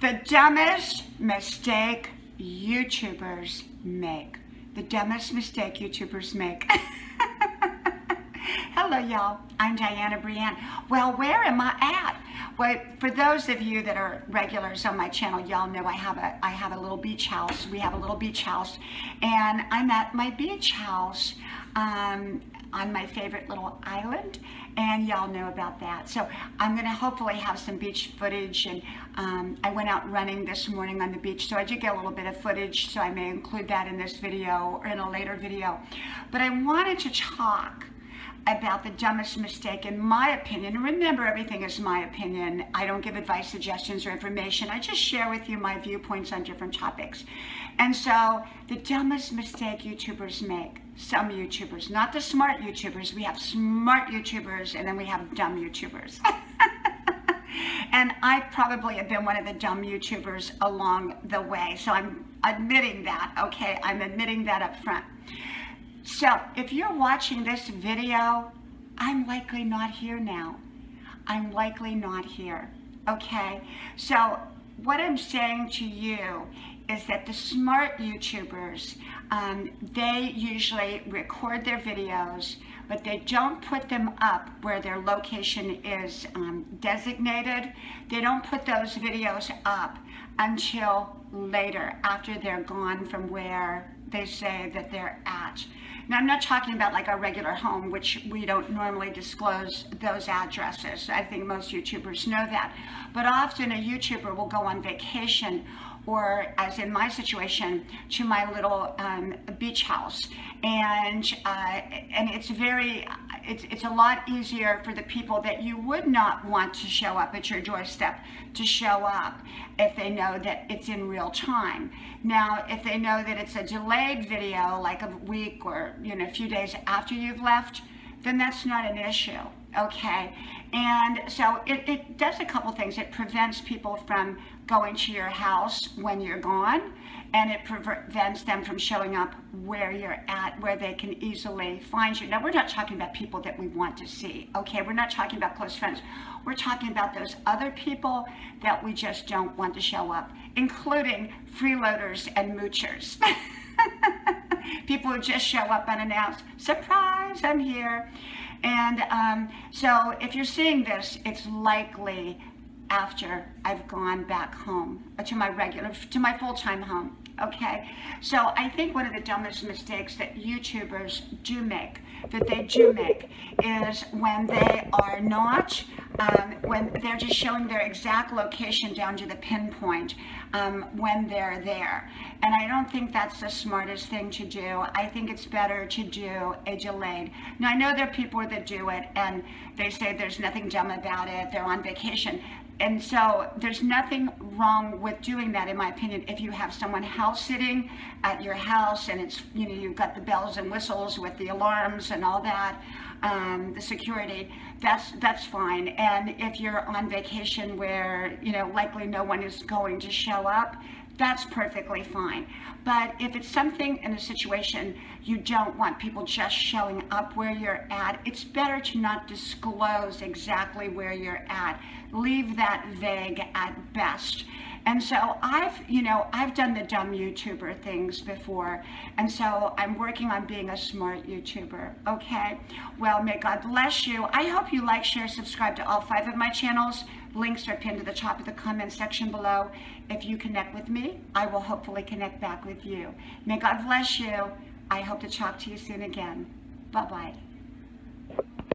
The dumbest mistake YouTubers make. The dumbest mistake YouTubers make. Hello, y'all. I'm Dianna Brianne. Well, where am I at? Well, for those of you that are regulars on my channel, y'all know I have a I have a little beach house. We have a little beach house, and I'm at my beach house um, on my favorite little island, and y'all know about that. So I'm gonna hopefully have some beach footage, and um, I went out running this morning on the beach, so I did get a little bit of footage, so I may include that in this video or in a later video. But I wanted to talk about the dumbest mistake in my opinion. Remember, everything is my opinion. I don't give advice, suggestions, or information. I just share with you my viewpoints on different topics. And so, the dumbest mistake YouTubers make, some YouTubers, not the smart YouTubers. We have smart YouTubers and then we have dumb YouTubers. and I probably have been one of the dumb YouTubers along the way. So I'm admitting that, okay? I'm admitting that up front. So if you're watching this video, I'm likely not here now. I'm likely not here, okay? So what I'm saying to you is that the smart YouTubers, um, they usually record their videos, but they don't put them up where their location is um, designated. They don't put those videos up until later, after they're gone from where they say that they're at. Now, I'm not talking about like our regular home, which we don't normally disclose those addresses. I think most YouTubers know that. But often a YouTuber will go on vacation or as in my situation, to my little um, beach house. And, uh, and it's very, it's, it's a lot easier for the people that you would not want to show up at your doorstep to show up if they know that it's in real time. Now, if they know that it's a delayed video, like a week or you know a few days after you've left, then that's not an issue, okay? And so it, it does a couple things. It prevents people from going to your house when you're gone, and it prevents them from showing up where you're at, where they can easily find you. Now, we're not talking about people that we want to see, okay? We're not talking about close friends. We're talking about those other people that we just don't want to show up, including freeloaders and moochers. people who just show up unannounced. Surprise, I'm here. And um, so if you're seeing this, it's likely after I've gone back home uh, to my regular, to my full-time home. Okay, so I think one of the dumbest mistakes that YouTubers do make, that they do make, is when they are not, um, when they're just showing their exact location down to the pinpoint um, when they're there. And I don't think that's the smartest thing to do. I think it's better to do a delayed. Now I know there are people that do it and they say there's nothing dumb about it, they're on vacation and so there's nothing wrong with doing that in my opinion if you have someone house sitting at your house and it's you know you've got the bells and whistles with the alarms and all that um, the security that's that's fine and if you're on vacation where you know likely no one is going to show up that's perfectly fine. But if it's something in a situation you don't want people just showing up where you're at, it's better to not disclose exactly where you're at. Leave that vague at best. And so I've, you know, I've done the dumb YouTuber things before. And so I'm working on being a smart YouTuber, okay? Well, may God bless you. I hope you like, share, subscribe to all five of my channels. Links are pinned to the top of the comment section below. If you connect with me, I will hopefully connect back with you. May God bless you. I hope to talk to you soon again. Bye-bye.